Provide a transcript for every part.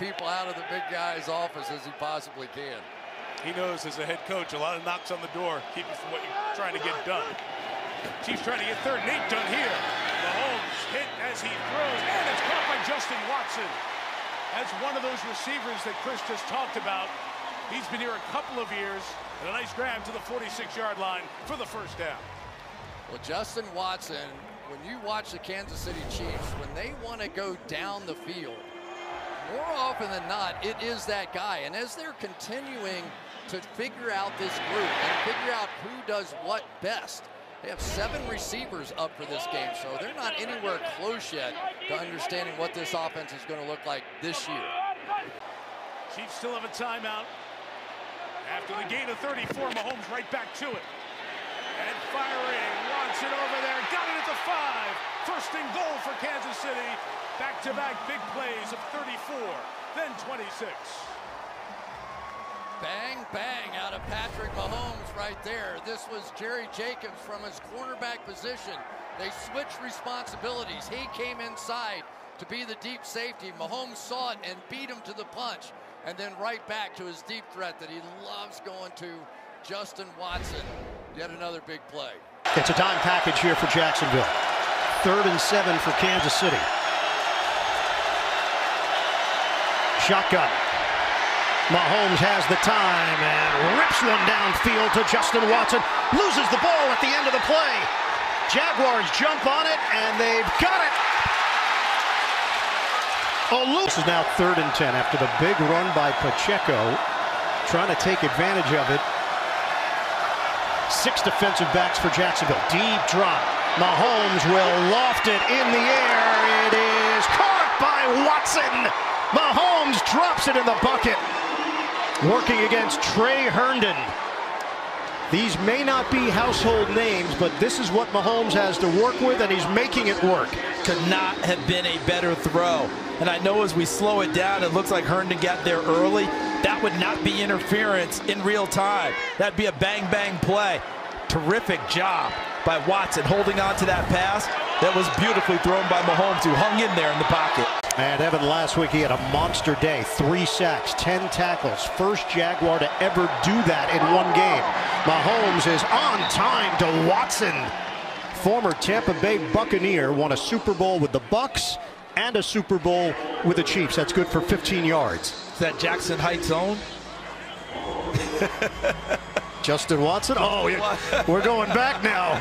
people out of the big guy's office as he possibly can. He knows as a head coach, a lot of knocks on the door keep you from what you're trying to get done. Chiefs trying to get third and eight done here. Mahomes hit as he throws, and it's caught by Justin Watson. As one of those receivers that Chris just talked about. He's been here a couple of years, and a nice grab to the 46-yard line for the first down. Well, Justin Watson, when you watch the Kansas City Chiefs, when they want to go down the field, more often than not, it is that guy. And as they're continuing to figure out this group and figure out who does what best, they have seven receivers up for this game, so they're not anywhere close yet to understanding what this offense is going to look like this year. Chiefs still have a timeout. After the gain of 34, Mahomes right back to it. And firing, wants it over there, got it at the five. First and goal for Kansas City. Back-to-back -back big plays of 34, then 26. Bang, bang out of Patrick Mahomes right there. This was Jerry Jacobs from his cornerback position. They switched responsibilities. He came inside to be the deep safety. Mahomes saw it and beat him to the punch. And then right back to his deep threat that he loves going to, Justin Watson. Yet another big play. It's a dime package here for Jacksonville. Third and seven for Kansas City. Shotgun. Mahomes has the time and rips one downfield to Justin Watson. Loses the ball at the end of the play. Jaguars jump on it, and they've got it. Oh, this is now third and 10 after the big run by Pacheco. Trying to take advantage of it. Six defensive backs for Jacksonville. Deep drop. Mahomes will loft it in the air. It is caught by Watson. Mahomes drops it in the bucket. Working against Tre Herndon. These may not be household names, but this is what Mahomes has to work with, and he's making it work. Could not have been a better throw. And I know as we slow it down, it looks like Herndon got there early. That would not be interference in real time. That'd be a bang-bang play. Terrific job by Watson holding on to that pass. That was beautifully thrown by Mahomes, who hung in there in the pocket. And Evan, last week he had a monster day. Three sacks, 10 tackles. First Jaguar to ever do that in one game. Mahomes is on time to Watson. Former Tampa Bay Buccaneer won a Super Bowl with the Bucks and a Super Bowl with the Chiefs. That's good for 15 yards. Is that Jackson Heights zone? Justin Watson. Oh, we're going back now.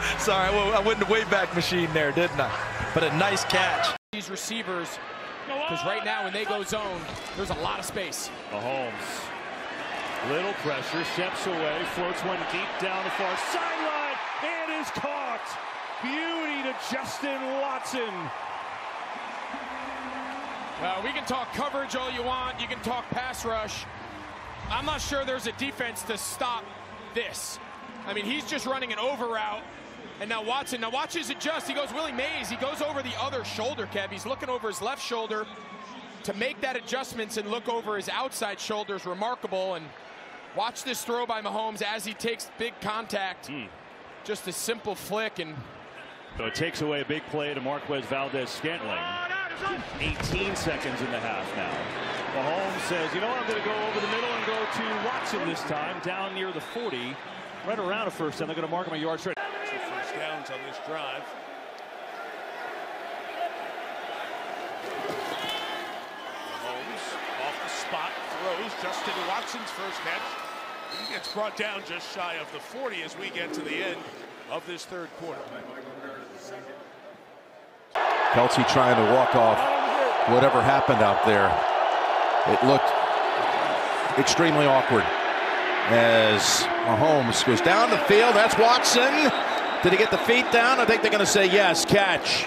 Sorry, I went in the way back machine there, didn't I? But a nice catch. These receivers, because right now when they go zone, there's a lot of space. Mahomes. Little pressure, steps away, floats one deep down the far sideline, and is caught. Beauty to Justin Watson. Uh, we can talk coverage all you want. You can talk pass rush. I'm not sure there's a defense to stop this. I mean, he's just running an over route. And now Watson, now watch his adjust. He goes Willie Mays. He goes over the other shoulder, Kev. He's looking over his left shoulder to make that adjustments and look over his outside shoulder is remarkable. And watch this throw by Mahomes as he takes big contact. Mm. Just a simple flick. and. So it takes away a big play to Marquez Valdes-Scantling. 18 seconds in the half now. Mahomes says, you know what, I'm going to go over the middle and go to Watson this time, down near the 40, right around a first down. They're going to mark him a yard straight. Two first downs on this drive. Mahomes off the spot, throws. Justin Watson's first catch. He gets brought down just shy of the 40 as we get to the end of this third quarter. Kelce trying to walk off whatever happened out there. It looked extremely awkward as Mahomes goes down the field. That's Watson. Did he get the feet down? I think they're going to say yes. Catch.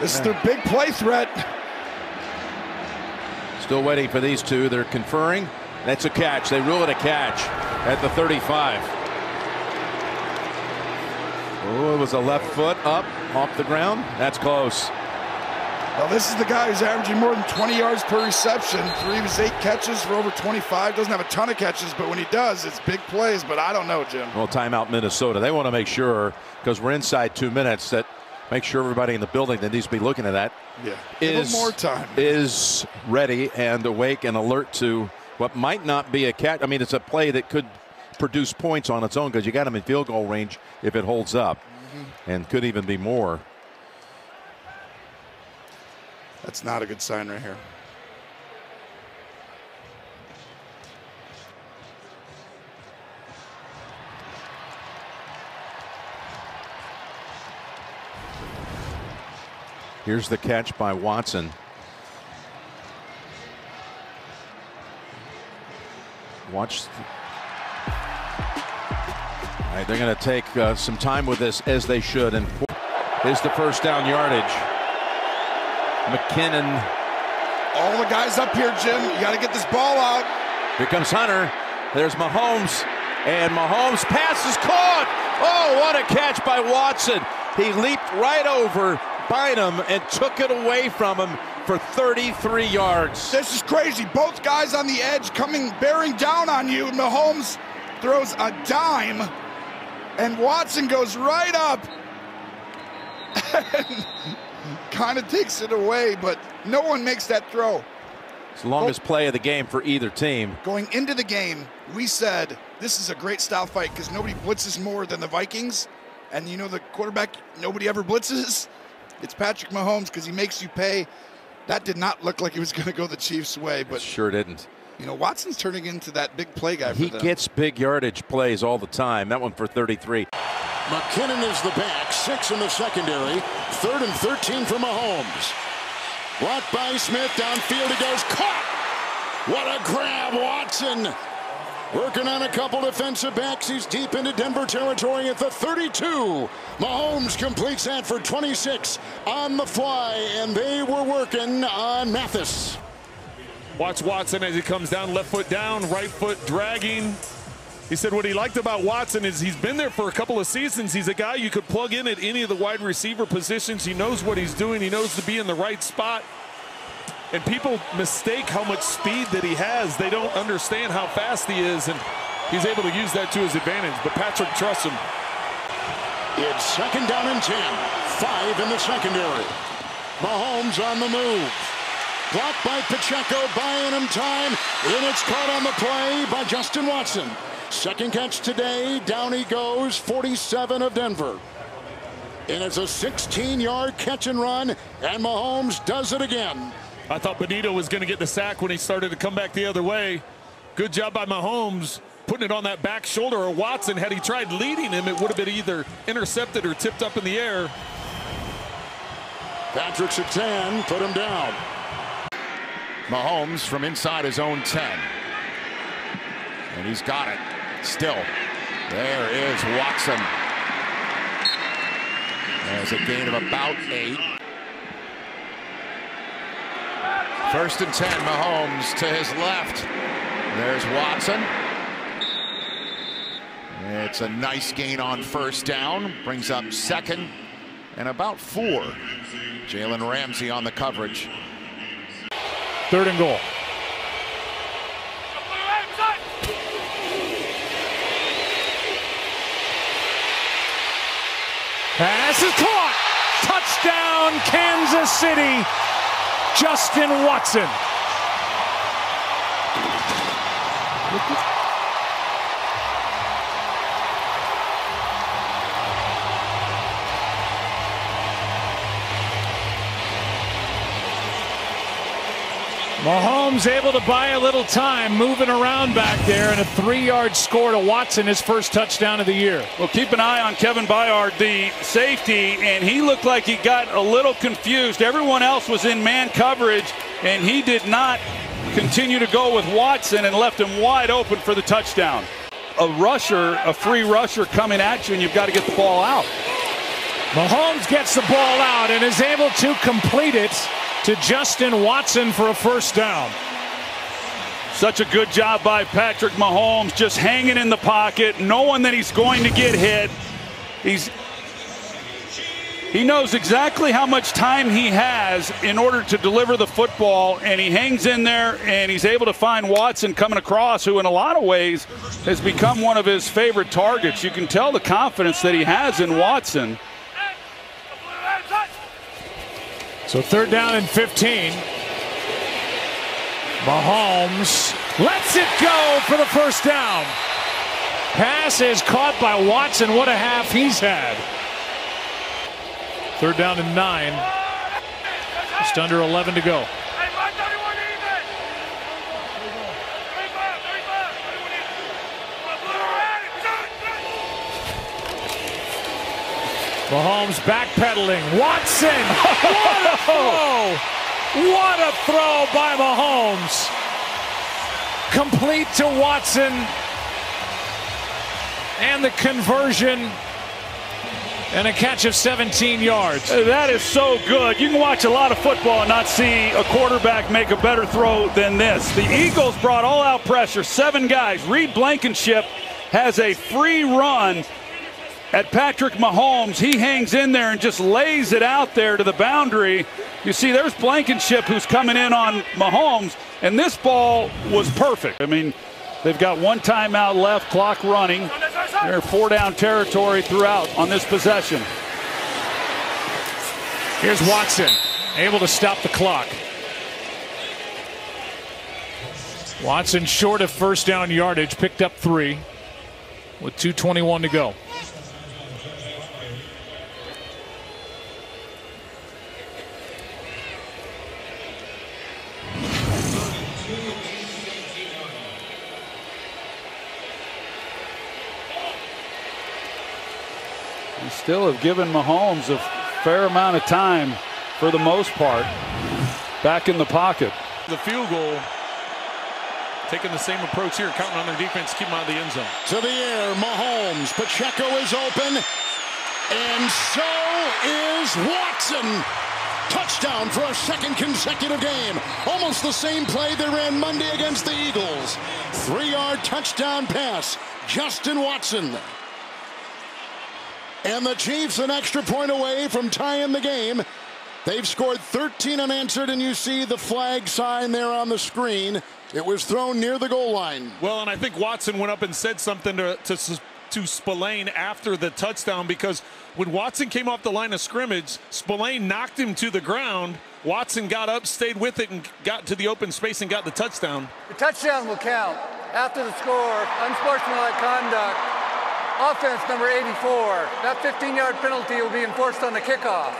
This is their big play threat. Still waiting for these two. They're conferring. That's a catch. They rule it a catch at the 35. Oh, it was a left foot up off the ground. That's close. Well, this is the guy who's averaging more than 20 yards per reception. Three of his eight catches for over 25. Doesn't have a ton of catches, but when he does, it's big plays. But I don't know, Jim. Well, timeout Minnesota. They want to make sure, because we're inside two minutes, that make sure everybody in the building that needs to be looking at that Yeah. Is more time. is ready and awake and alert to what might not be a catch. I mean, it's a play that could produce points on its own because you got him in field goal range if it holds up, mm-hmm. and could even be more. That's not a good sign right here. Here's the catch by Watson. Watch. All right, they're going to take uh, some time with this as they should. And here's the first down yardage. McKinnon. All the guys up here, Jim. You got to get this ball out. Here comes Hunter. There's Mahomes. And Mahomes' pass is caught. Oh, what a catch by Watson. He leaped right over Bynum and took it away from him for 33 yards. This is crazy. Both guys on the edge coming, bearing down on you. Mahomes throws a dime, and Watson goes right up and kind of takes it away, but no one makes that throw. It's the longest oh. play of the game for either team. Going into the game, we said this is a great style fight because nobody blitzes more than the Vikings. And you know the quarterback, nobody ever blitzes. It's Patrick Mahomes because he makes you pay. That did not look like it was going to go the Chiefs' way, but Sure didn't. you know Watson's turning into that big play guy. For He them. gets big yardage plays all the time. That one for 33. McKinnon is the back, six in the secondary, third and 13 for Mahomes. Brought by Smith downfield, he goes caught. What a grab, Watson. Working on a couple defensive backs. He's deep into Denver territory at the 32. Mahomes completes that for 26 on the fly, and they were working on Mathis. Watch Watson as he comes down, left foot down, right foot dragging. He said what he liked about Watson is he's been there for a couple of seasons. He's a guy you could plug in at any of the wide receiver positions. He knows what he's doing. He knows to be in the right spot. And people mistake how much speed that he has. They don't understand how fast he is, and he's able to use that to his advantage. But Patrick trusts him. It's second down and 10. Five in the secondary. Mahomes on the move. Blocked by Pacheco, buying him time. And it's caught on the play by Justin Watson. Second catch today. Down he goes. 47 of Denver. And it's a 16-yard catch and run. And Mahomes does it again. I thought Bonitto was going to get the sack when he started to come back the other way. Good job by Mahomes putting it on that back shoulder. Or Watson, had he tried leading him, it would have been either intercepted or tipped up in the air. Patrick Surtain put him down. Mahomes from inside his own 10. And he's got it. Still. There is Watson. There's a gain of about eight. First and 10, Mahomes to his left. There's Watson. It's a nice gain on first down. Brings up second and about four. Jalen Ramsey on the coverage. Third and goal. Is caught. Touchdown, Kansas City. Justin Watson. Mahomes able to buy a little time moving around back there and a three-yard score to Watson, his first touchdown of the year. Well, keep an eye on Kevin Byard, the safety, and he looked like he got a little confused. Everyone else was in man coverage, and he did not continue to go with Watson and left him wide open for the touchdown. A rusher, a free rusher coming at you, and you've got to get the ball out. Mahomes gets the ball out and is able to complete it to Justin Watson for a first down. Such a good job by Patrick Mahomes, just hanging in the pocket, knowing that he's going to get hit. He's he knows exactly how much time he has in order to deliver the football, and he hangs in there and he's able to find Watson coming across, who in a lot of ways has become one of his favorite targets. You can tell the confidence that he has in Watson. So third down and 15. Mahomes lets it go for the first down. Pass is caught by Watson. What a half he's had. Third down and nine. Just under 11 to go. Mahomes backpedaling. Watson. What a oh. throw! What a throw by Mahomes. Complete to Watson. And the conversion. And a catch of 17 yards. That is so good. You can watch a lot of football and not see a quarterback make a better throw than this. The Eagles brought all out pressure, seven guys. Reed Blankenship has a free run at Patrick Mahomes. He hangs in there and just lays it out there to the boundary. You see, there's Blankenship who's coming in on Mahomes, and this ball was perfect. I mean, they've got one timeout left, clock running. They're four down territory throughout on this possession. Here's Watson, able to stop the clock. Watson short of first down yardage, picked up three with 2.21 to go. We still have given Mahomes a fair amount of time for the most part back in the pocket. The field goal taking the same approach here, counting on their defense, to keep them out of the end zone. To the air, Mahomes. Pacheco is open. And so is Watson. Touchdown for a second consecutive game. Almost the same play they ran Monday against the Eagles. Three yard touchdown pass. Justin Watson. And the Chiefs an extra point away from tying the game. They've scored 13 unanswered, and you see the flag sign there on the screen. It was thrown near the goal line. Well, and I think Watson went up and said something to, to, to Spillane after the touchdown because when Watson came off the line of scrimmage, Spillane knocked him to the ground. Watson got up, stayed with it, and got to the open space and got the touchdown. The touchdown will count. After the score, unsportsmanlike conduct, offense number 84. That 15-yard penalty will be enforced on the kickoff.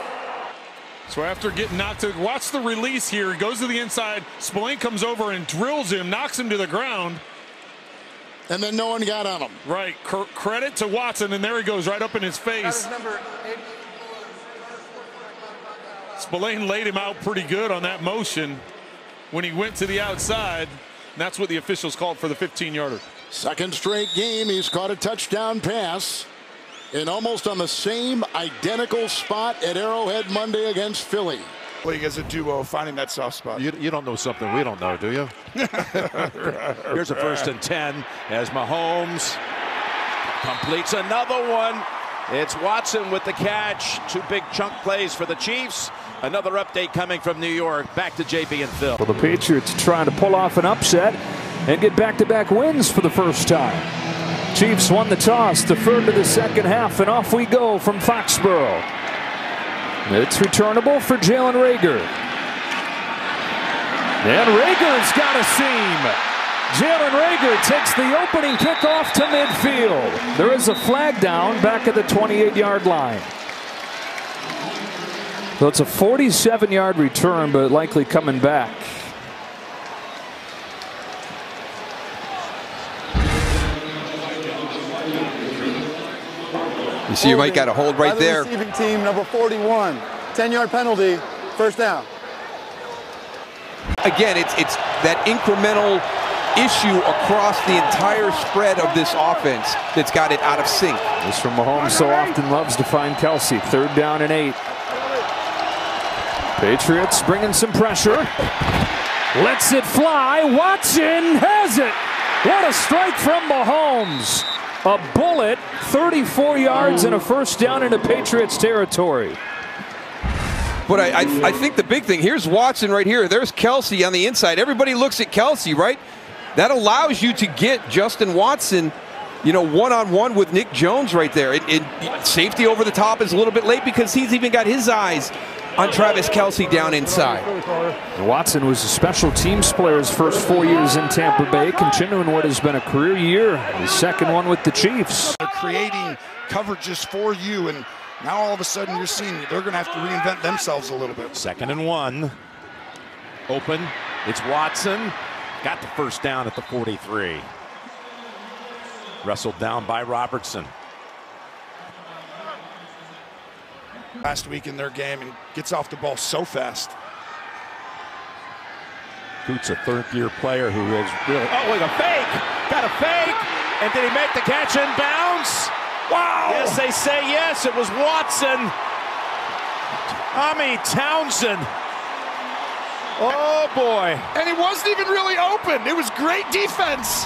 So after getting knocked to watch the release here, he goes to the inside. Spillane comes over and drills him, knocks him to the ground. And then no one got on him. Right. C credit to Watson, and there he goes right up in his face. Spillane laid him out pretty good on that motion when he went to the outside. And that's what the officials called for the 15 yarder. Second straight game, he's caught a touchdown pass. And almost on the same identical spot at Arrowhead Monday against Philly. Playing as a duo, finding that soft spot. You, you don't know something we don't know, do you? Here's a first and 10 as Mahomes completes another one. It's Watson with the catch. Two big chunk plays for the Chiefs. Another update coming from New York. Back to JB and Phil. Well, the Patriots trying to pull off an upset and get back-to-back wins for the first time. Chiefs won the toss, deferred to the second half, and off we go from Foxborough. It's returnable for Jalen Reagor. And Reagor's got a seam. Jalen Reagor takes the opening kickoff to midfield. There is a flag down back at the 28-yard line. So it's a 47-yard return, but likely coming back. You see, you might got a hold right By the there. Receiving team number 41. 10-yard penalty, first down. Again, it's it's that incremental issue across the entire spread of this offense that's got it out of sync. This from Mahomes so often loves to find Kelce. Third down and eight. Patriots bringing some pressure. Lets it fly. Watson has it. What a strike from Mahomes. A bullet, 34 yards and a first down into Patriots territory. But I, I, I think the big thing here's Watson right here. There's Kelce on the inside. Everybody looks at Kelce, right? That allows you to get Justin Watson, you know, one on one with Nick Jones right there. It, it, safety over the top is a little bit late because he's even got his eyes on Travis Kelce down inside. Watson was a special teams player his first four years in Tampa Bay, continuing what has been a career year, his second one with the Chiefs. They're creating coverages for you, and now all of a sudden you're seeing they're going to have to reinvent themselves a little bit. Second and one. Open. It's Watson. Got the first down at the 43. Wrestled down by Robertson. Last week in their game and gets off the ball so fast. Coots, a third-year player who is really. Oh, with a fake! Got a fake! And did he make the catch in bounds? Wow! Yes, they say yes. It was Watson. Tommy Townsend. Oh boy! And he wasn't even really open. It was great defense.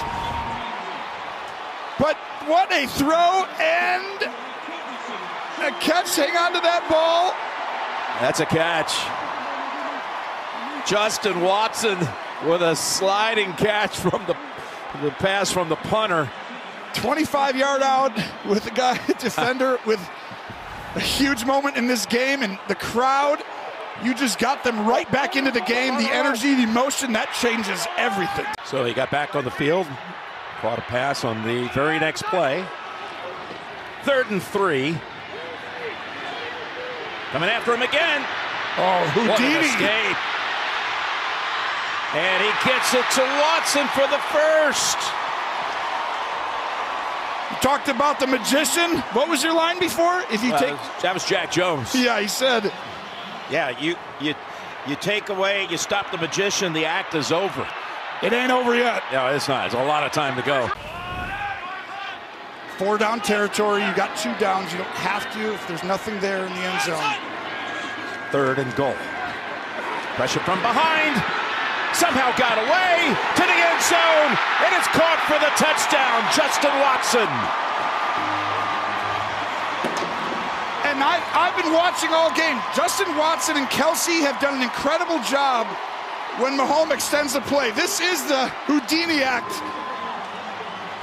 But what a throw and a catch. Hang on to that ball. That's a catch. Justin Watson with a sliding catch from the, the pass from the punter. 25 yard out with a guy defender with a huge moment in this game and the crowd you just got them right back into the game the energy the emotion that changes everything so he got back on the field caught a pass on the very next play third and three coming after him again oh Houdini escape and he gets it to Watson for the first you talked about the magician. What was your line before? If you uh, take that was Jack Jones. Yeah, he said. Yeah, you you you take away, you stop the magician, the act is over. It ain't over yet. No, it's not. It's a lot of time to go. Four down territory. You got two downs. You don't have to if there's nothing there in the end zone. Third and goal. Pressure from behind somehow got away to the end zone, and it's caught for the touchdown, Justin Watson. And I, I've been watching all game. Justin Watson and Kelce have done an incredible job when Mahomes extends the play. This is the Houdini act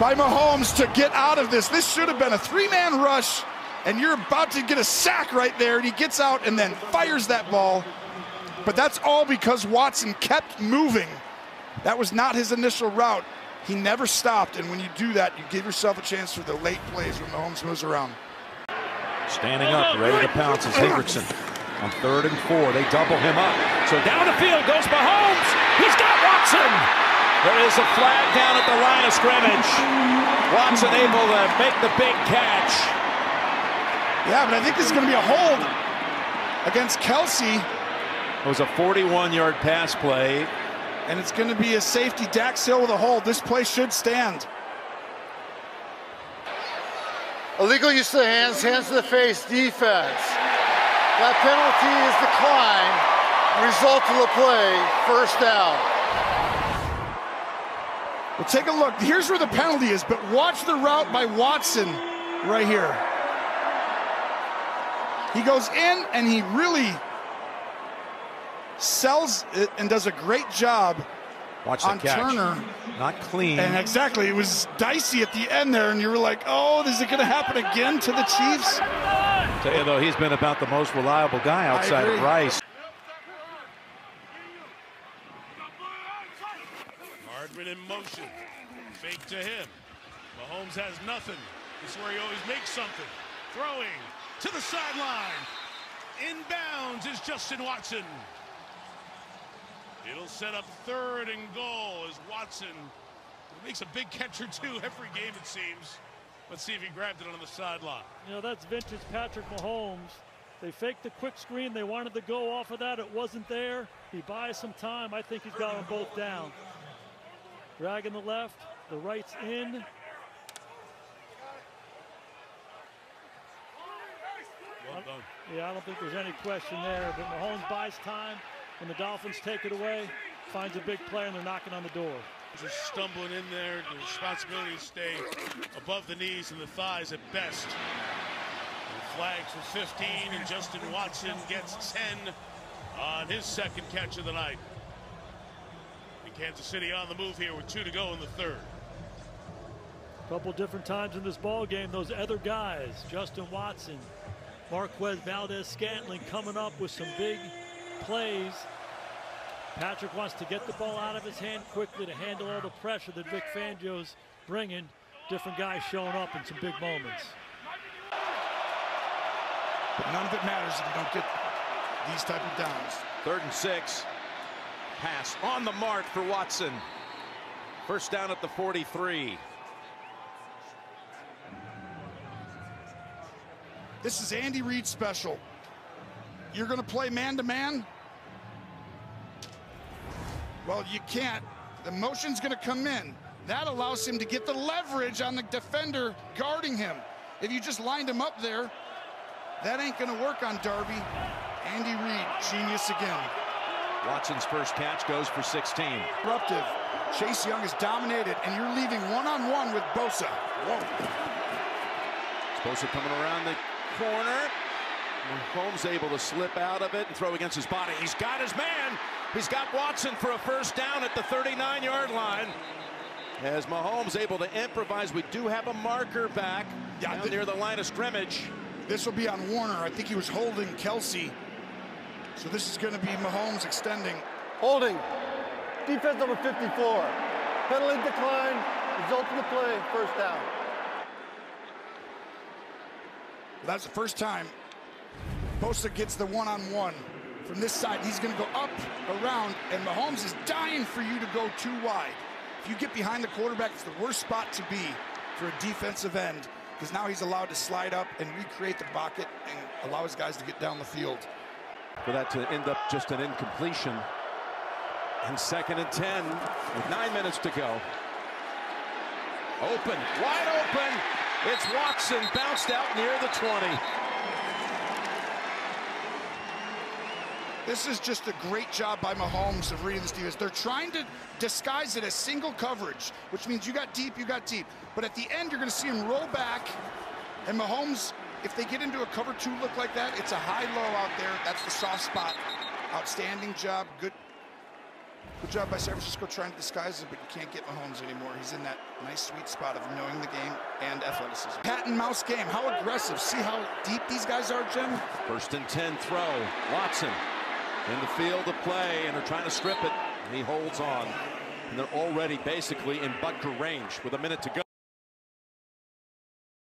by Mahomes to get out of this. This should have been a three-man rush, and you're about to get a sack right there, and he gets out and then fires that ball. But that's all because Watson kept moving. That was not his initial route. He never stopped, and when you do that, you give yourself a chance for the late plays when Mahomes moves around. Standing up, ready to pounce is Hendrickson. On third and four, they double him up. So down the field goes Mahomes. He's got Watson. There is a flag down at the line of scrimmage. Watson able to make the big catch. Yeah, but I think this is going to be a hold against Kelce. It was a 41-yard pass play. And it's going to be a safety. Dax Hill with a hold. This play should stand. Illegal use of the hands, hands to the face, defense. That penalty is declined. Result of the play, first down. Well, take a look. Here's where the penalty is, but watch the route by Watson right here. He goes in and he really sells it and does a great job Watch on catch. Turner. Not clean. And exactly, it was dicey at the end there, and you were like, oh, is it going to happen again to the Chiefs? Tell you though, he's been about the most reliable guy outside of Rice. Hardman in motion. Fake to him. Mahomes has nothing. This is where he always makes something. Throwing to the sideline. Inbounds is Justin Watson. It'll set up third and goal as Watson makes a big catch or two every game, it seems. Let's see if he grabbed it on the sideline. You know, that's vintage Patrick Mahomes. They faked the quick screen. They wanted to go off of that. It wasn't there. He buys some time. I think he's got them both down. Dragging the left. The right's in. Well done. Yeah, I don't think there's any question there. But Mahomes buys time. When the Dolphins take it away, finds a big play, and they're knocking on the door. Just stumbling in there. The responsibility to stay above the knees and the thighs at best. And flag for 15, and Justin Watson gets 10 on his second catch of the night. And Kansas City on the move here with two to go in the third. A couple different times in this ball game, those other guys, Justin Watson, Marquez Valdes Scantling coming up with some big plays. Patrick wants to get the ball out of his hand quickly to handle all the pressure that Vic Fangio's bringing. Different guys showing up in some big moments. But none of it matters if you don't get these type of downs. Third and six. Pass on the mark for Watson. First down at the 43. This is Andy Reid special. You're going to play man to man? Well, you can't. The motion's going to come in. That allows him to get the leverage on the defender guarding him. If you just lined him up there, that ain't going to work on Darby. Andy Reid, genius again. Watson's first catch goes for 16. Disruptive. Chase Young is dominated, and you're leaving one-on-one -on -one with Bosa. Whoa. Bosa coming around the corner. Holmes able to slip out of it and throw against his body. He's got his man. He's got Watson for a first down at the 39-yard line. As Mahomes able to improvise, we do have a marker back yeah, down near the line of scrimmage. This will be on Warner. I think he was holding Kelce. So this is going to be Mahomes extending. Holding. Defense number 54. Penalty decline. Result of the play. First down. That's the first time Bosa gets the one-on-one from this side. He's going to go up, around, and Mahomes is dying for you to go too wide. If you get behind the quarterback, it's the worst spot to be for a defensive end because now he's allowed to slide up and recreate the pocket and allow his guys to get down the field. For that to end up just an incompletion. And second and 10 with nine minutes to go. Open, wide open. It's Watson bounced out near the 20. This is just a great job by Mahomes of reading this defense. They're trying to disguise it as single coverage, which means you got deep, you got deep. But at the end, you're going to see him roll back, and Mahomes, if they get into a cover two look like that, it's a high-low out there. That's the soft spot. Outstanding job. Good Good job by San Francisco trying to disguise it, but you can't get Mahomes anymore. He's in that nice sweet spot of knowing the game and athleticism. Cat and mouse game. How aggressive. See how deep these guys are, Jim? First and 10 throw. Watson in the field to play, and they're trying to strip it. He holds on. And they're already basically in Butker range with a minute to go.